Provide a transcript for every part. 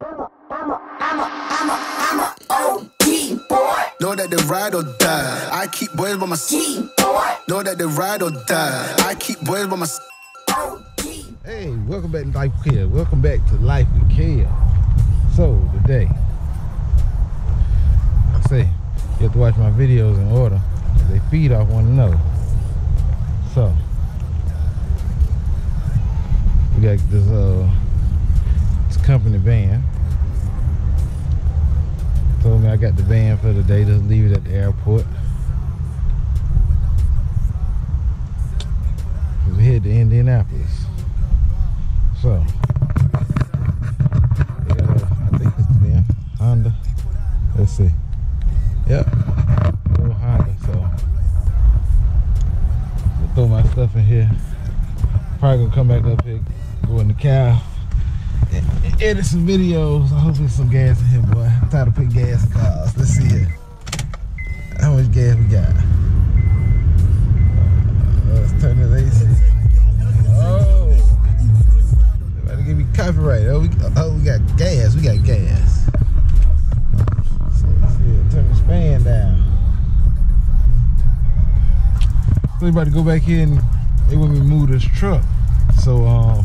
Know that they ride or die. I keep boys by my side. Know that they ride or die. I keep boys by my side. Hey, welcome back to Life with Kev. Welcome back to Life with Kev. So today, I say you have to watch my videos in order. They feed off one another. So we got this uh company van. Told me I got the van for the day, just leave it at the airport. We head to Indianapolis. So, I think it's the van, Honda. Let's see. Yep, little Honda. So, throw my stuff in here. Probably gonna come back up here, go in the and edit some videos. I Hopefully, some gas in here, boy. I'm tired of putting gas in cars. Let's see here. How much gas we got? Uh, let's turn the AC. Oh. To give me copyright. Oh we, oh, we got gas. We got gas. Let's see, turn this fan down. So we about to go back in. They want me to move this truck. So um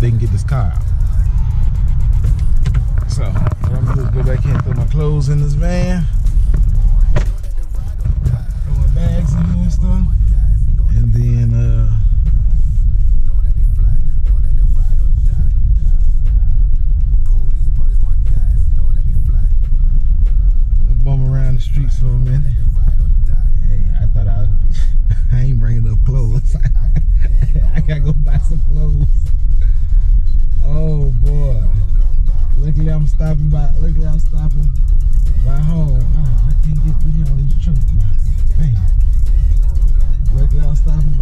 they can get this car out. So what I'm gonna do is go back in and throw my clothes in this van. Throw my bags in here and stuff. And then uh bum around the streets for a minute. Hey, I thought I I ain't bringing enough clothes. I gotta go buy some clothes. Oh boy. Luckily I'm stopping by luckily I'm stopping by home. Oh, I can't get through all these trucks. Man. Luckily I'm stopping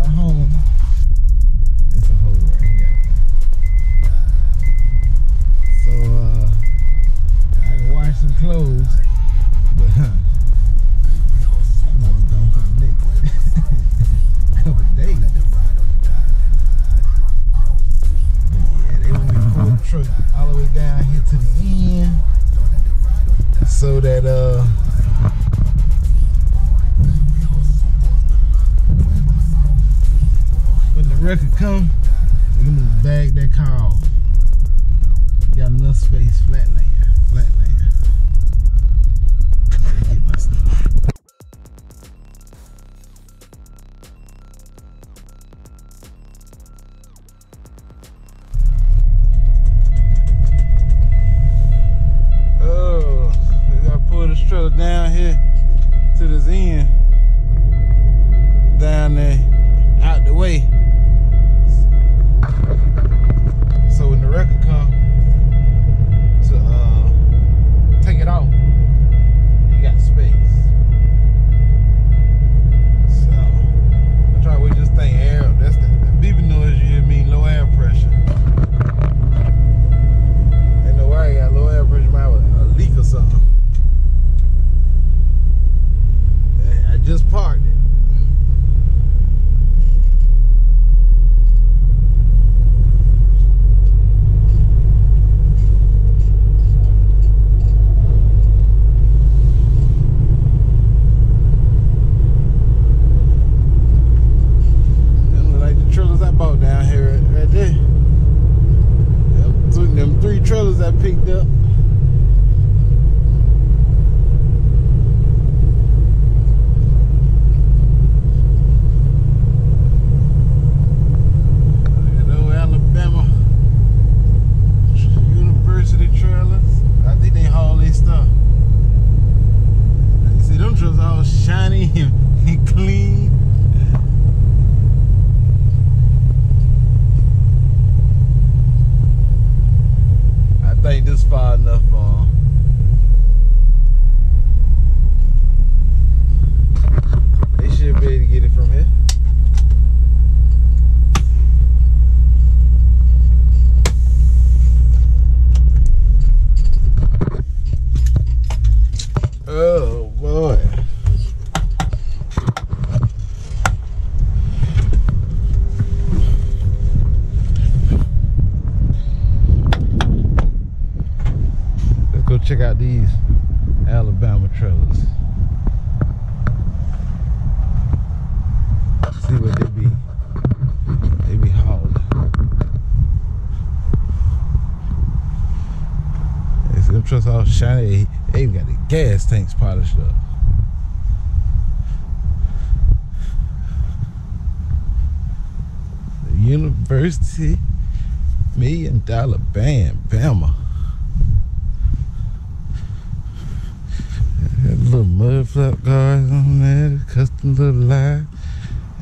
Little mud flap guards on there, custom little light.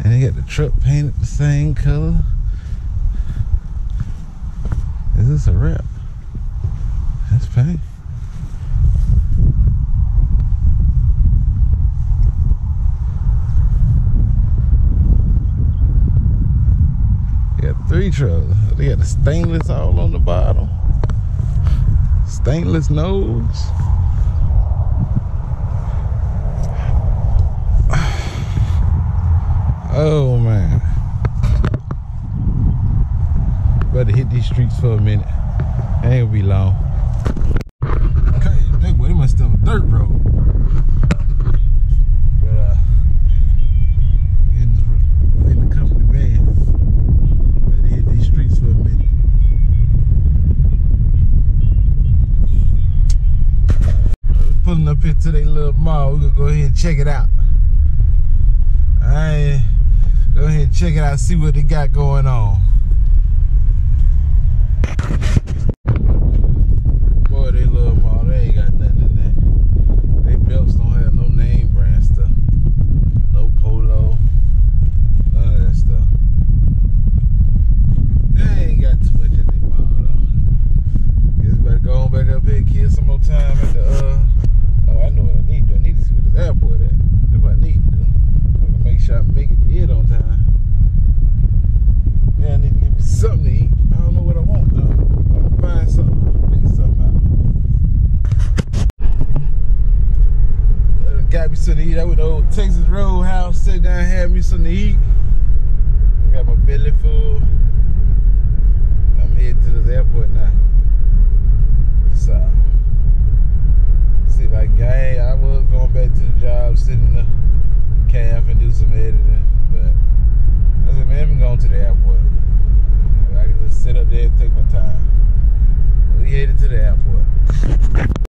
And they got the truck painted the same color. Is this a wrap? That's paint. Got three trucks. They got the stainless all on the bottom. Stainless nose. Oh man. Better hit these streets for a minute. Ain't gonna be long. Okay, they, boy, they must still dirt road. But uh in, in the company van. Better hit these streets for a minute. Pulling up here to their little mall. We're gonna go ahead and check it out. I go ahead and check it out, see what they got going on. Boy, they love mall. They ain't got nothing in there. They belts don't have no name brand stuff. No polo. None of that stuff. They ain't got too much at their mall though. Guess better go on back up here and kill some more time at the uh oh I know what I need to do. I need to see where this airport at. That's what I need to do. I can make sure I make it to it on time. Yeah, I need to give me something to eat. I don't know what I want though. I'm gonna find something, figure something out. Uh, Got me something to eat. I went to old Texas Roadhouse, sat down, had me something to eat. I got my belly full. I'm headed to this airport now. So, see if I can. I was going back to the job, sitting in the caf and do some editing, but I said, man, I'm going to the airport. I can just sit up there and take my time. We headed to the airport.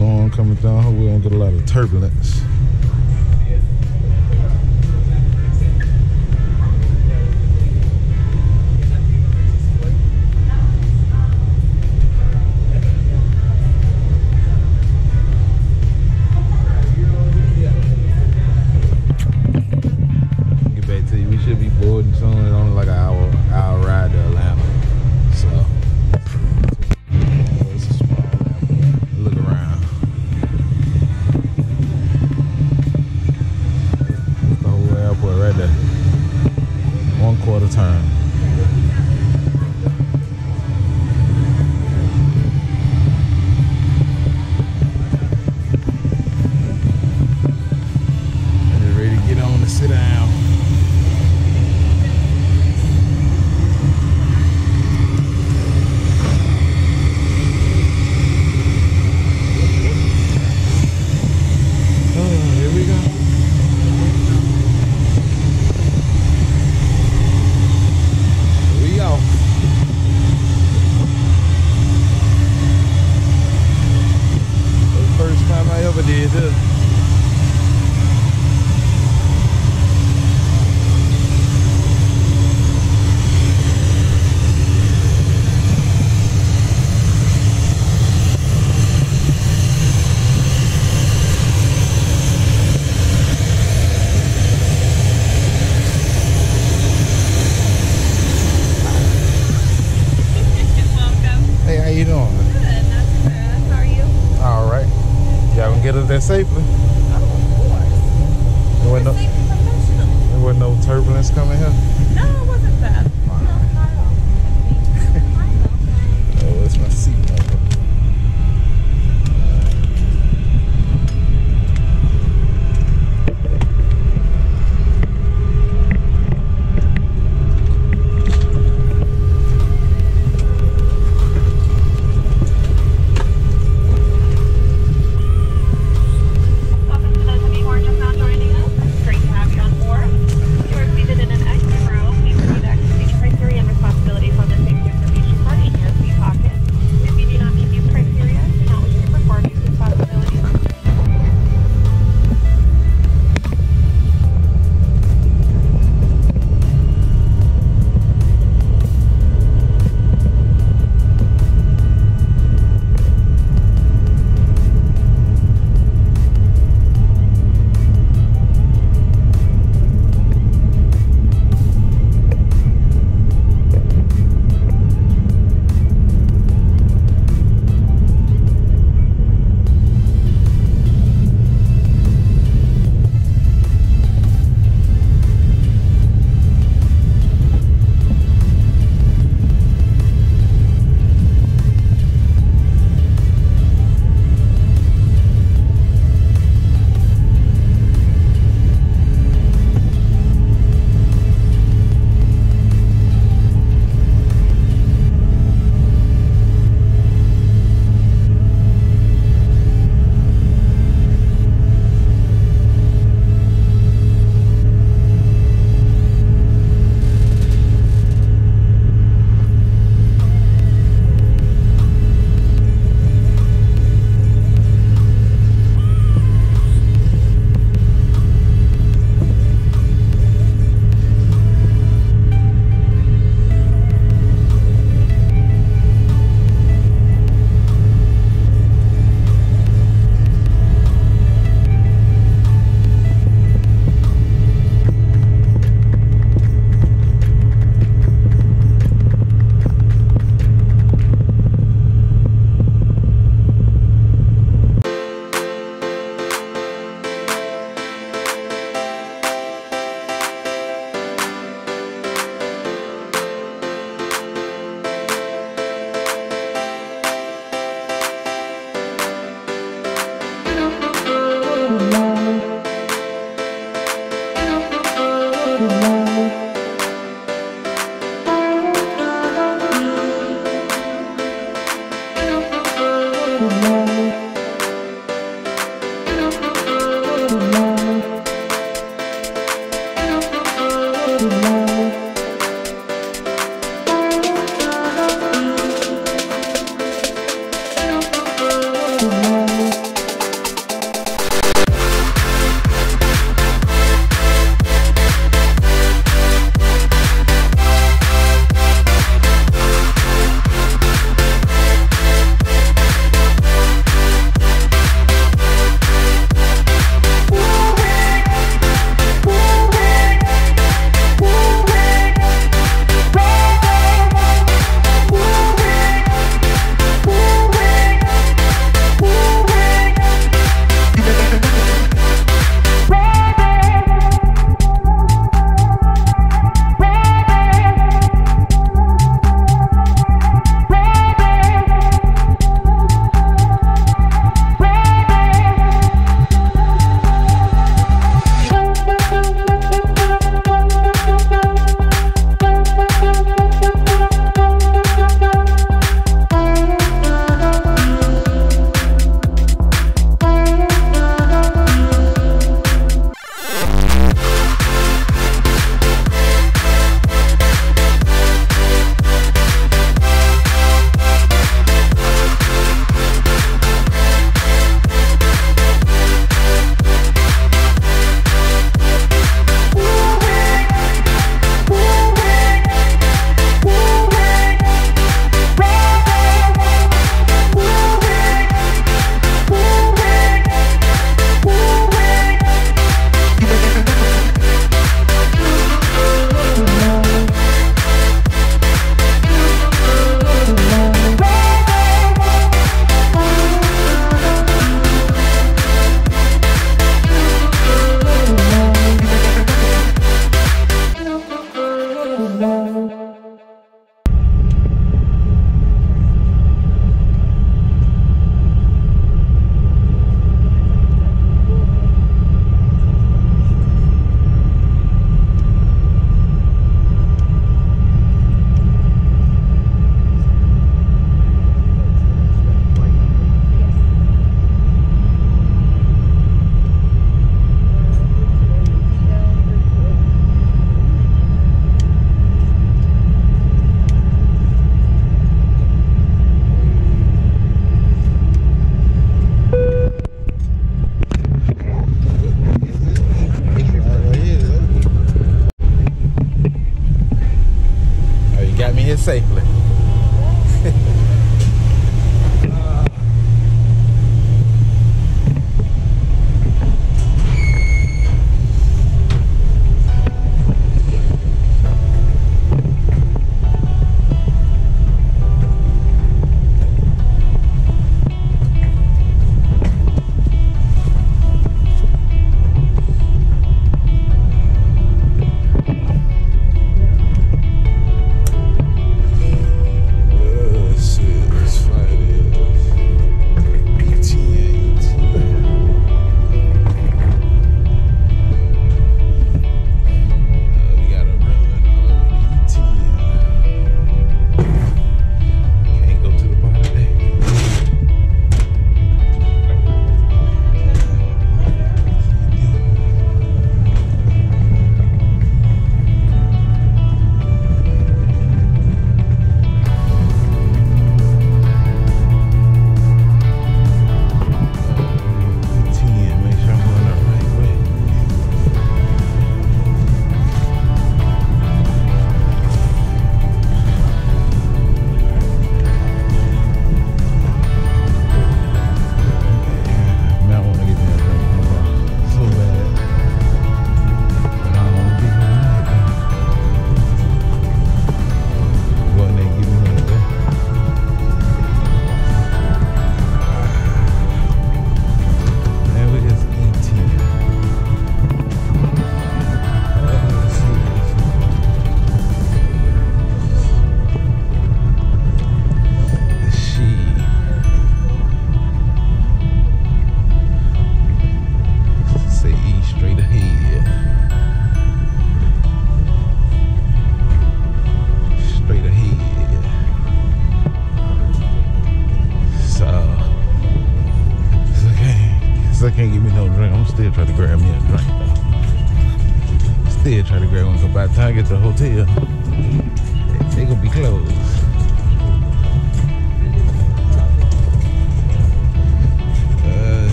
storm coming down. We're gonna get a lot of turbulence. safely.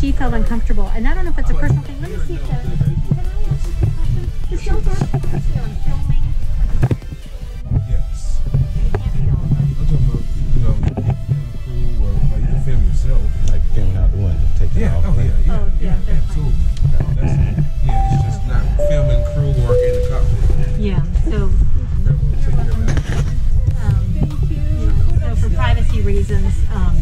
she felt uncomfortable. And I don't know if it's a personal thing. Let me see if. Can I ask you a question? Is filming? can. I'm talking about, you know, film crew or you film yourself. Like filming out the window, taking yeah, off. Yeah, oh, yeah, yeah, yeah, it's just not filming crew work in the cockpit. Yeah, so. For privacy reasons, um,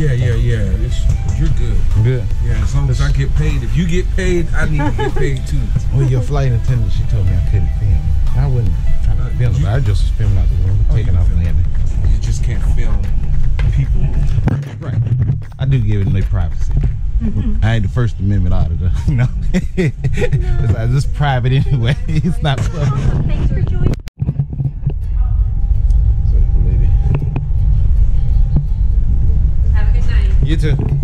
Yeah, yeah, yeah. It's, you're good. I'm good. Yeah, as long as I get paid. If you get paid, I need to get paid too. well, your flight attendant, she told me I couldn't film. I wouldn't try to film, you, but I just was filming out the window, oh, taking off film. landing. You just can't film people. Right. I do give them their privacy. Mm -hmm. I ain't the First Amendment auditor. no. no. it's, it's private anyway. It's not public. Leute.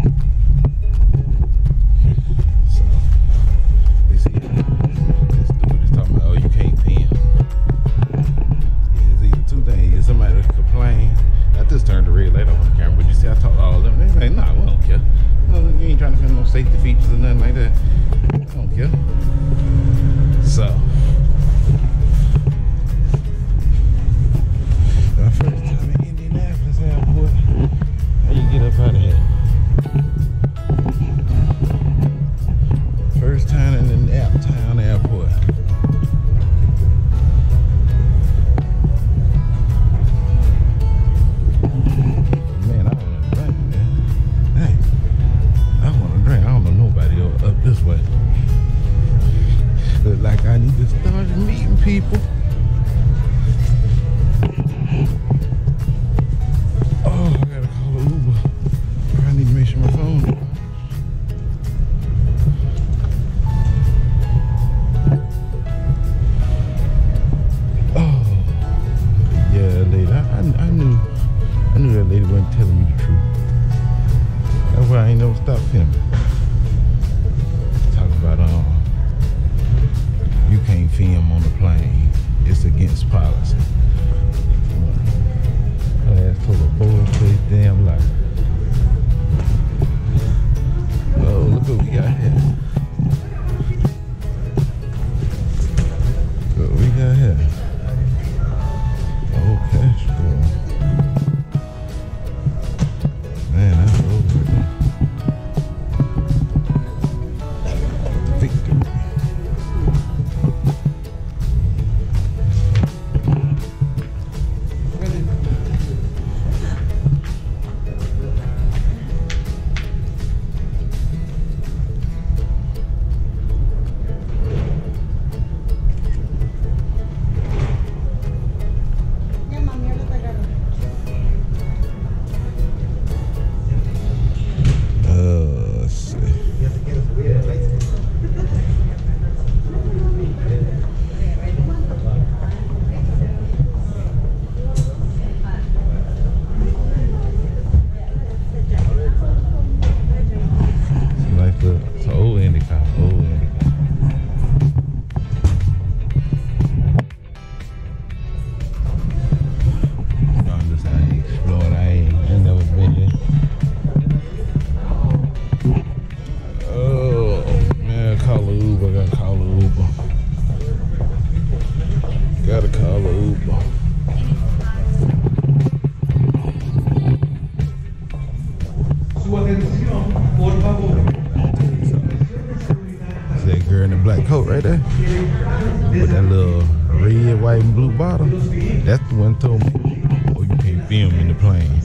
right there. With that little red, white, and blue bottle, That's the one told me, oh, you can't film in the plane.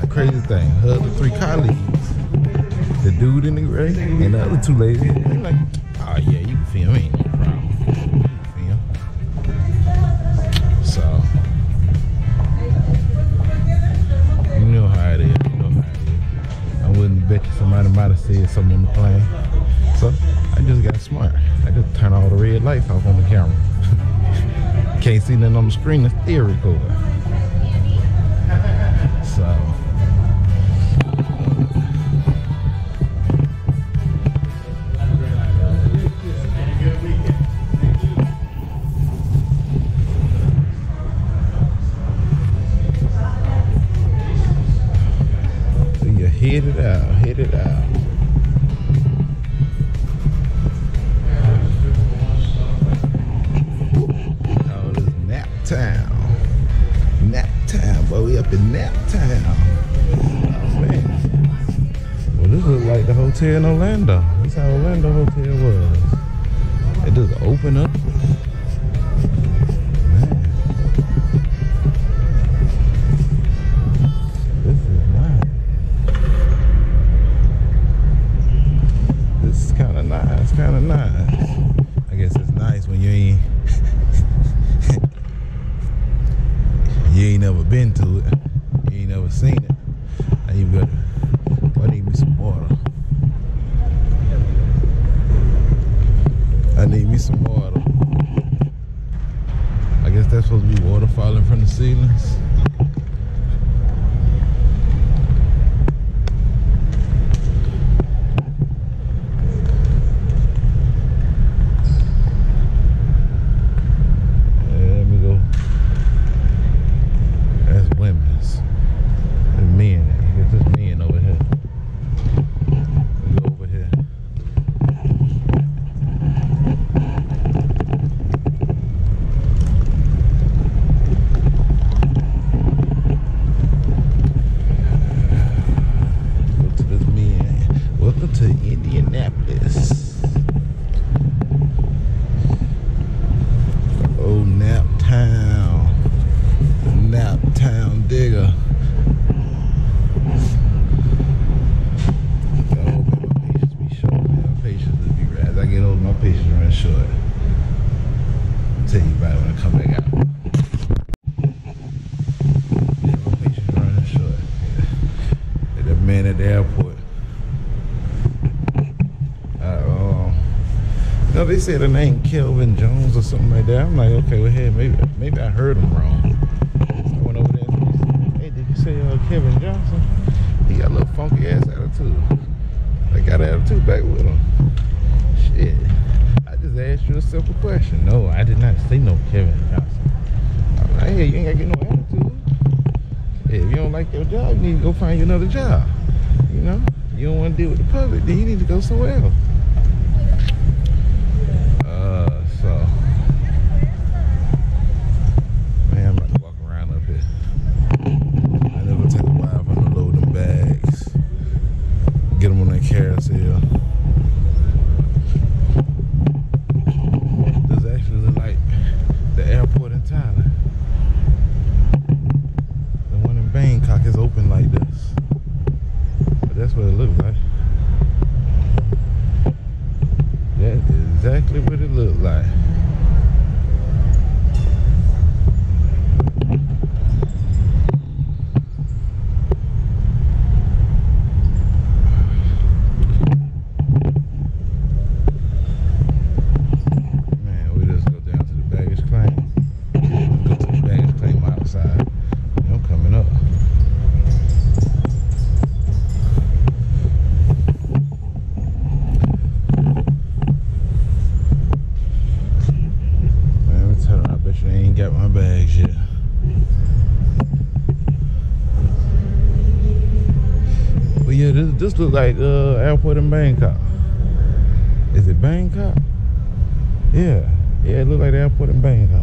The crazy thing, her the three colleagues, the dude in the gray, and the other two ladies, they like, oh yeah, you can film, ain't no problem. somebody might have said something on the plane. Red lights off on the camera. Can't see nothing on the screen. It's recording. So. So some water. I guess that's supposed to be water falling from the ceilings. Yeah, let me go. That's women's. There's men. I guess there's men over here. Let me go over here. Go to this men. Welcome to Indianapolis. Oh, Nap Town. Nap Town digger. Oh, man, my patience be short, man. My patience will be right. As I get older, my patience run short. I'll tell you about it when I come back out. Yeah, my patience running short. Yeah. That man at the airport. Uh, um, no, said the name Kelvin Jones or something like that. I'm like, okay, well, hey, maybe maybe I heard him wrong. So I went over there and said, hey, did you say uh, Kevin Johnson? He got a little funky ass attitude. They got attitude back with him. Shit. I just asked you a simple question. No, I did not say no Kevin Johnson. I'm like, hey, you ain't got to get no attitude. Hey, if you don't like your job, you need to go find you another job. You know? You don't want to deal with the public, then you need to go somewhere else. Uh, so man, I'm about to walk around up here. I never take a while for to load them bags. Get them on that carousel. This actually look like the airport in Thailand. The one in Bangkok is open like this. But that's what it looks like. That's exactly what it looked like. Man, we just go down to the baggage claim. Go to the baggage claim outside. I'm coming up. Man, let me tell her, I bet you they ain't got my bags yet. But yeah, this this look like uh airport in Bangkok. Is it Bangkok? Yeah, yeah, it look like the airport in Bangkok.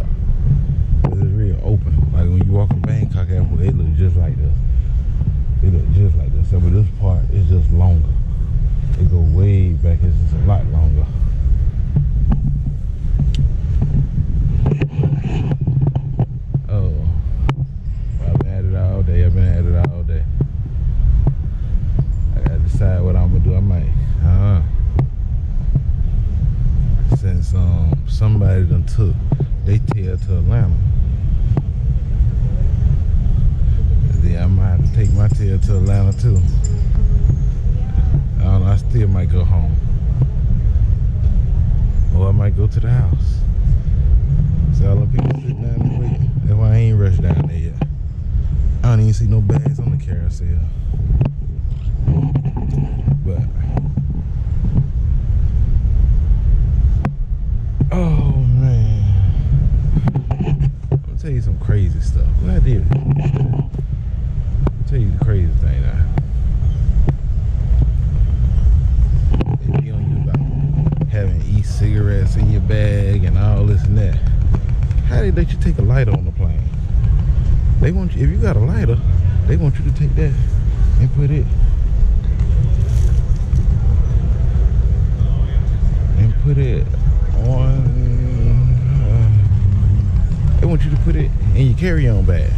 might go home. Or I might go to the house. So all the people sitting down there waiting. That's why I ain't rushed down there yet. I don't even see no bags on the carousel. But oh man. I'm gonna tell you some crazy stuff. What I did. They you take a lighter on the plane. They want you, if you got a lighter, they want you to take that and put it and put it on. Uh, they want you to put it in your carry-on bag.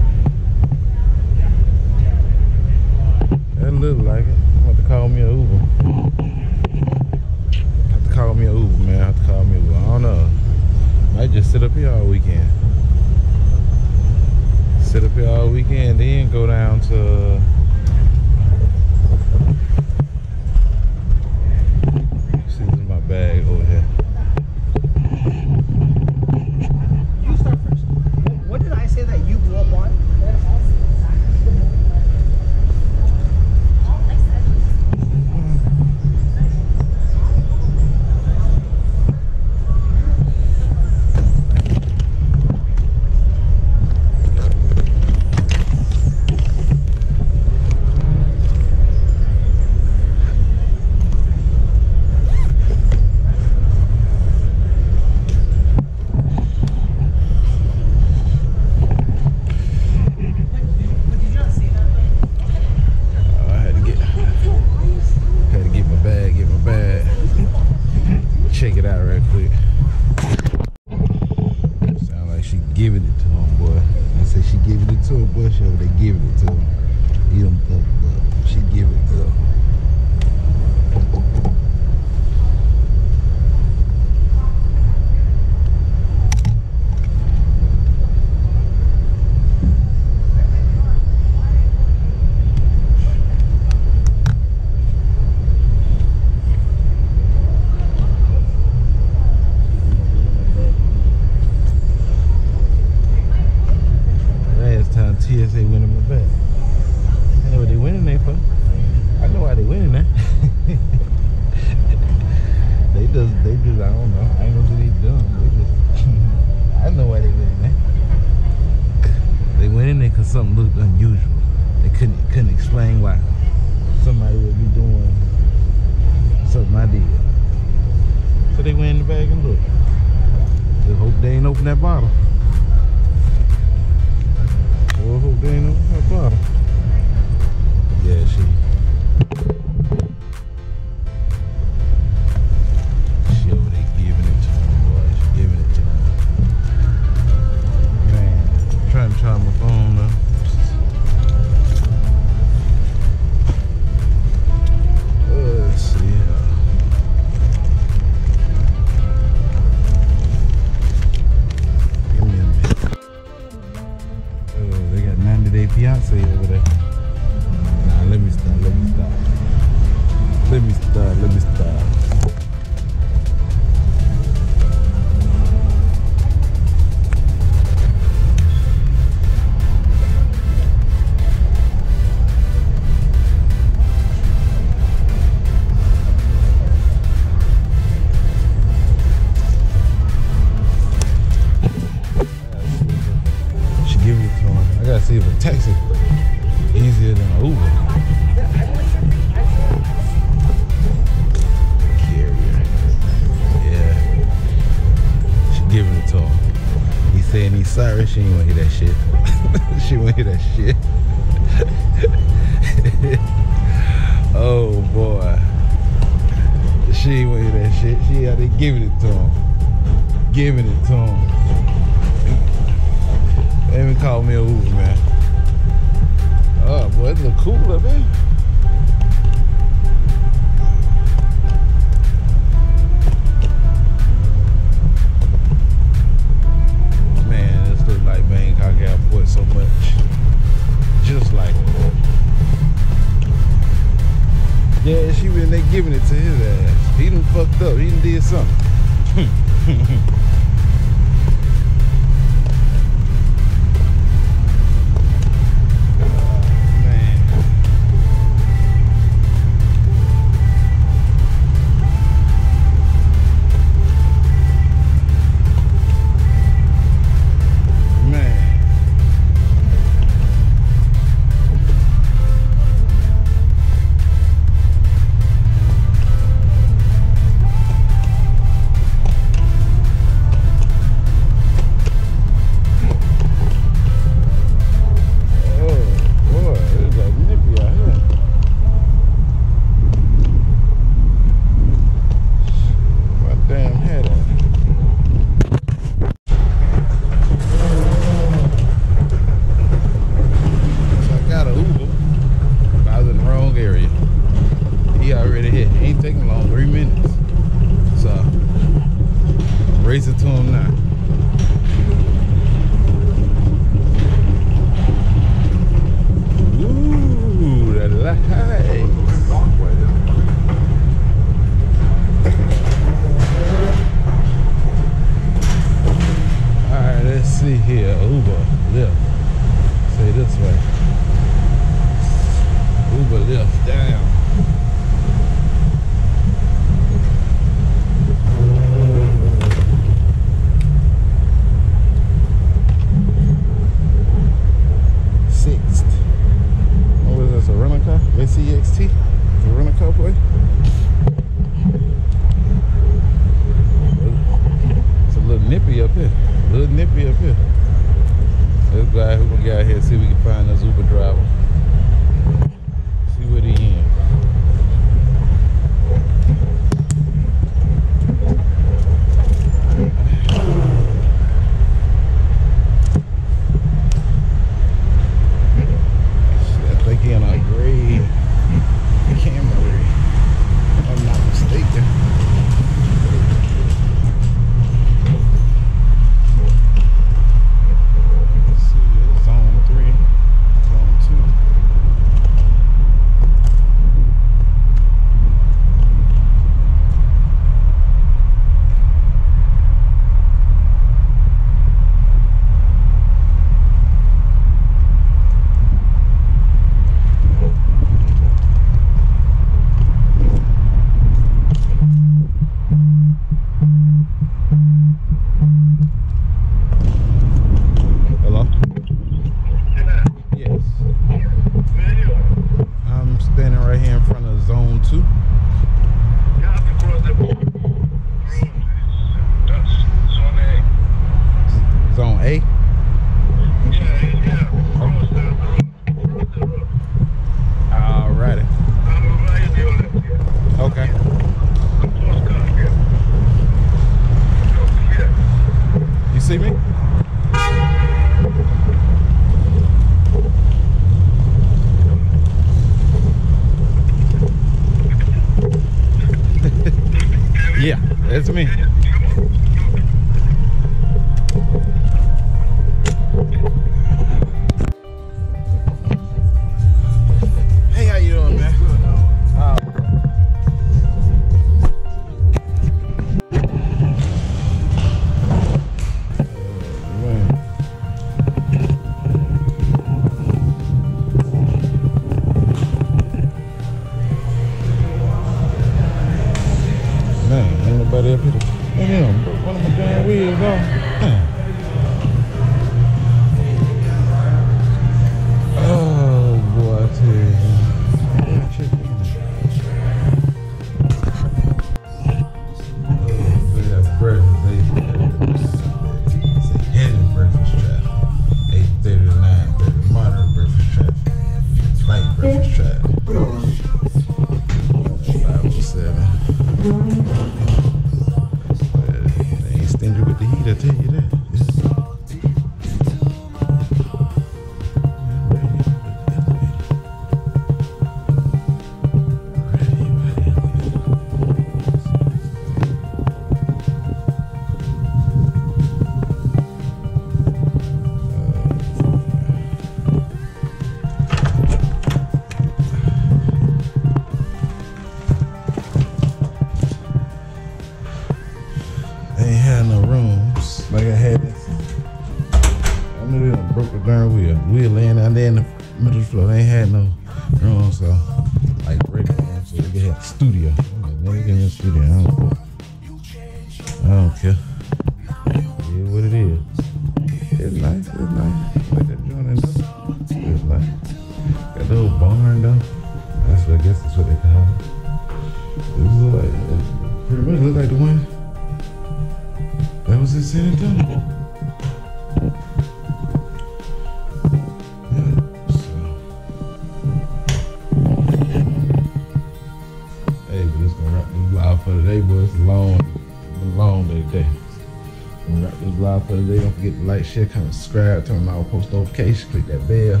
This vlog for today. Don't forget to like, share, comment, subscribe, turn on all post notifications, click that bell.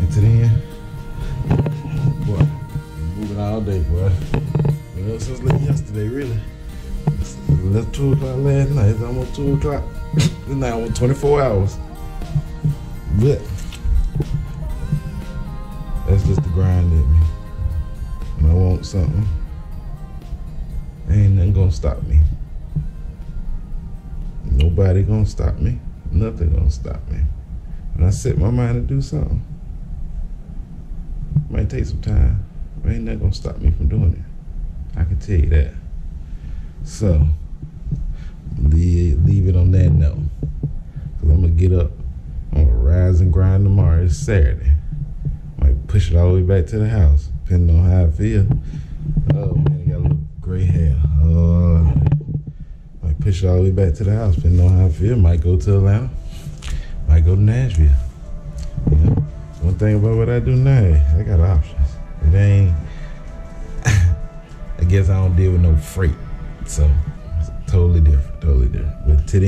Until then, boy, moving all day, boy. Well, since late yesterday, really. It's left 2 o'clock last night. It's almost 2 o'clock. now almost 24 hours. But that's just the grind at me. When I want something, ain't nothing gonna stop me. Nobody gonna stop me. Nothing gonna stop me. When I set my mind to do something, might take some time, but ain't nothing gonna stop me from doing it. I can tell you that. So, leave, leave it on that note. Cause I'm gonna get up. I'm gonna rise and grind tomorrow. It's Saturday. Might push it all the way back to the house, depending on how I feel. Oh man, I got a little gray hair. Oh, push it all the way back to the house, depending on how I feel. Might go to Atlanta. Might go to Nashville. You know, one thing about what I do now, I got options. It ain't. I guess I don't deal with no freight. So it's totally different, totally different. But to